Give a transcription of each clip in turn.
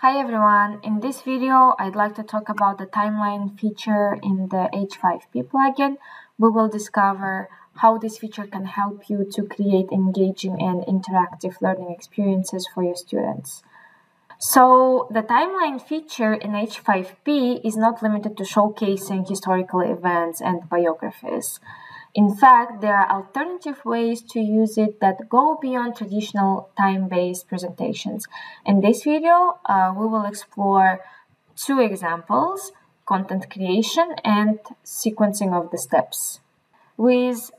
Hi everyone, in this video I'd like to talk about the timeline feature in the H5P plugin. We will discover how this feature can help you to create engaging and interactive learning experiences for your students. So the timeline feature in H5P is not limited to showcasing historical events and biographies. In fact, there are alternative ways to use it that go beyond traditional time-based presentations. In this video, uh, we will explore two examples, content creation and sequencing of the steps. With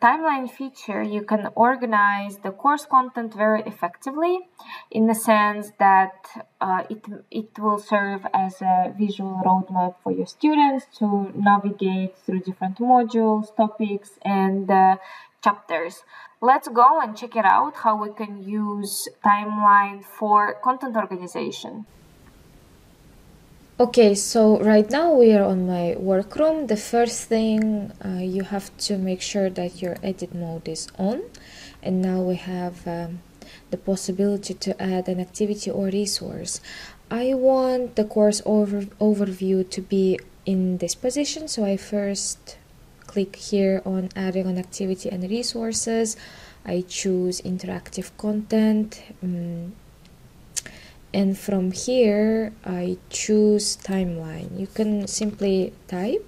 timeline feature, you can organize the course content very effectively in the sense that uh, it, it will serve as a visual roadmap for your students to navigate through different modules, topics, and uh, chapters. Let's go and check it out how we can use timeline for content organization. Okay, so right now we are on my workroom. The first thing uh, you have to make sure that your edit mode is on. And now we have um, the possibility to add an activity or resource. I want the course over overview to be in this position. So I first click here on adding an activity and resources. I choose interactive content. Um, and from here I choose timeline you can simply type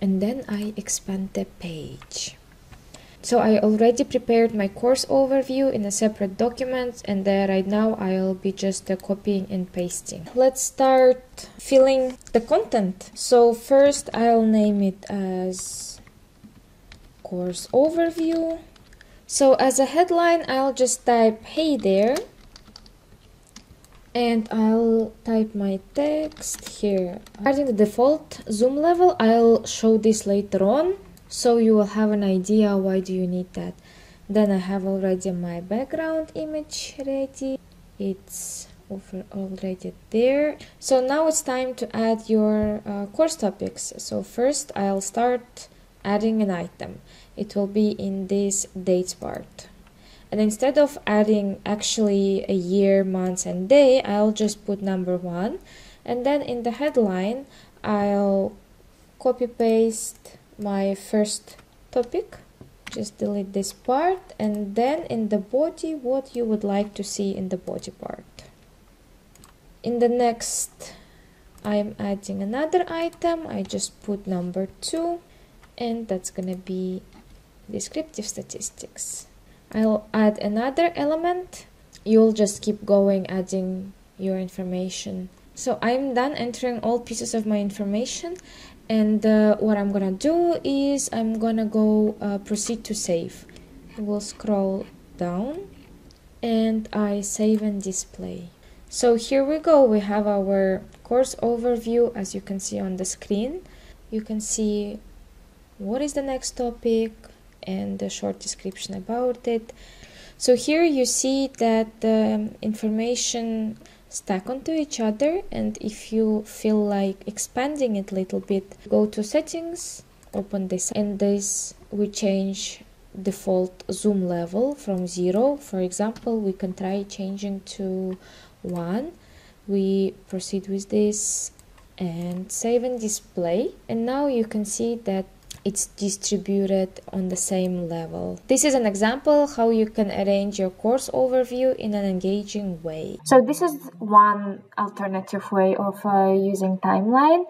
and then I expand the page so I already prepared my course overview in a separate document and there right now I'll be just uh, copying and pasting. Let's start filling the content. So first I'll name it as course overview so as a headline, I'll just type hey there and I'll type my text here. Regarding the default zoom level, I'll show this later on so you will have an idea why do you need that. Then I have already my background image ready. It's over already there. So now it's time to add your uh, course topics. So first I'll start adding an item it will be in this dates part. And instead of adding actually a year month and day I'll just put number one. And then in the headline I'll copy paste my first topic. Just delete this part. And then in the body what you would like to see in the body part. In the next I'm adding another item. I just put number two. And that's gonna be descriptive statistics. I'll add another element. You'll just keep going adding your information. So I'm done entering all pieces of my information and uh, what I'm gonna do is I'm gonna go uh, proceed to save. We'll scroll down and I save and display. So here we go, we have our course overview as you can see on the screen. You can see what is the next topic, and a short description about it. So here you see that the information stack onto each other and if you feel like expanding it a little bit, go to settings, open this and this we change default zoom level from 0. For example, we can try changing to 1. We proceed with this and save and display and now you can see that it's distributed on the same level. This is an example how you can arrange your course overview in an engaging way. So this is one alternative way of uh, using timeline.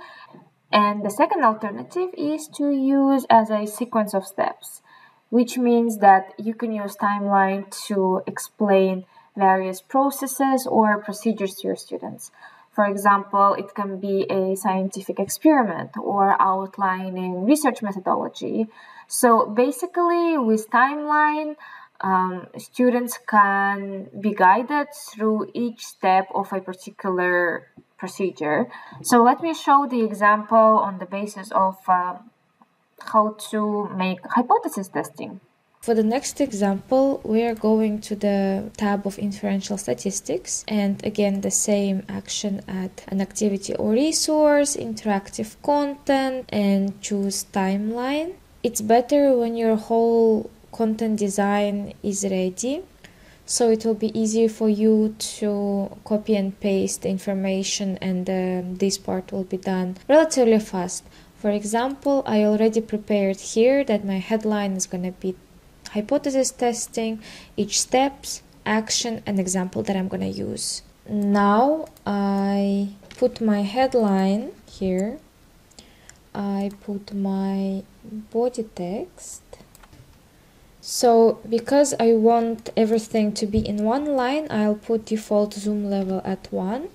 And the second alternative is to use as a sequence of steps, which means that you can use timeline to explain various processes or procedures to your students. For example, it can be a scientific experiment or outlining research methodology. So basically, with timeline, um, students can be guided through each step of a particular procedure. So let me show the example on the basis of uh, how to make hypothesis testing. For the next example, we are going to the tab of inferential statistics and again the same action add an activity or resource, interactive content and choose timeline. It's better when your whole content design is ready. so it will be easier for you to copy and paste the information and uh, this part will be done relatively fast for example I already prepared here that my headline is going to be hypothesis testing each steps action and example that I'm to use. Now I put my headline here. I put my body text. So because I want everything to be in one line, I'll put default zoom level at 1.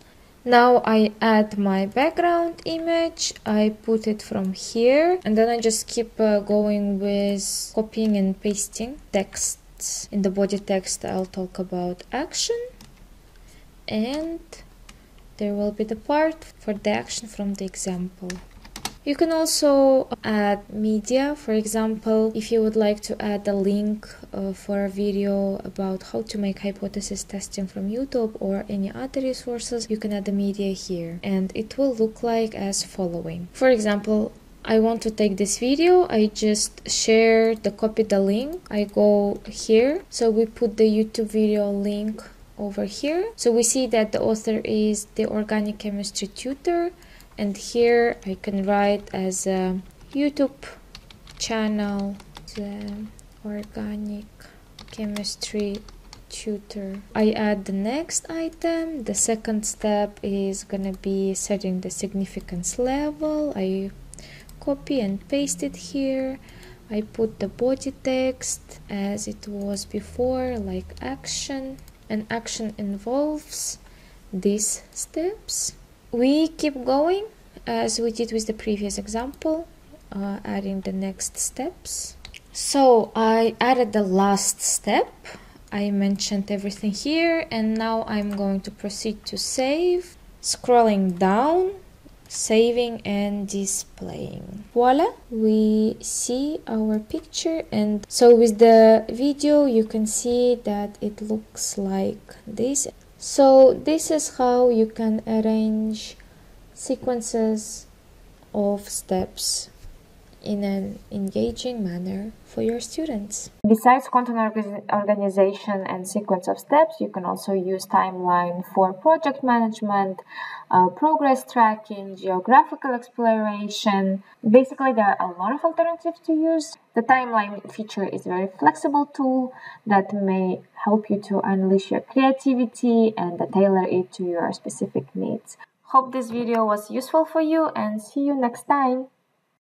Now I add my background image, I put it from here and then I just keep uh, going with copying and pasting texts. In the body text I'll talk about action and there will be the part for the action from the example. You can also add media, for example, if you would like to add a link uh, for a video about how to make hypothesis testing from YouTube or any other resources, you can add the media here. And it will look like as following. For example, I want to take this video, I just share the copy the link, I go here, so we put the YouTube video link over here. So we see that the author is the organic chemistry tutor and here I can write as a YouTube channel the organic chemistry tutor. I add the next item. The second step is gonna be setting the significance level. I copy and paste it here. I put the body text as it was before like action. And action involves these steps we keep going as we did with the previous example uh, adding the next steps. So I added the last step. I mentioned everything here and now I'm going to proceed to save. Scrolling down saving and displaying. Voila we see our picture and so with the video you can see that it looks like this so this is how you can arrange sequences of steps in an engaging manner for your students. Besides content organization and sequence of steps, you can also use timeline for project management, uh, progress tracking, geographical exploration. Basically, there are a lot of alternatives to use. The timeline feature is a very flexible tool that may help you to unleash your creativity and tailor it to your specific needs. Hope this video was useful for you and see you next time.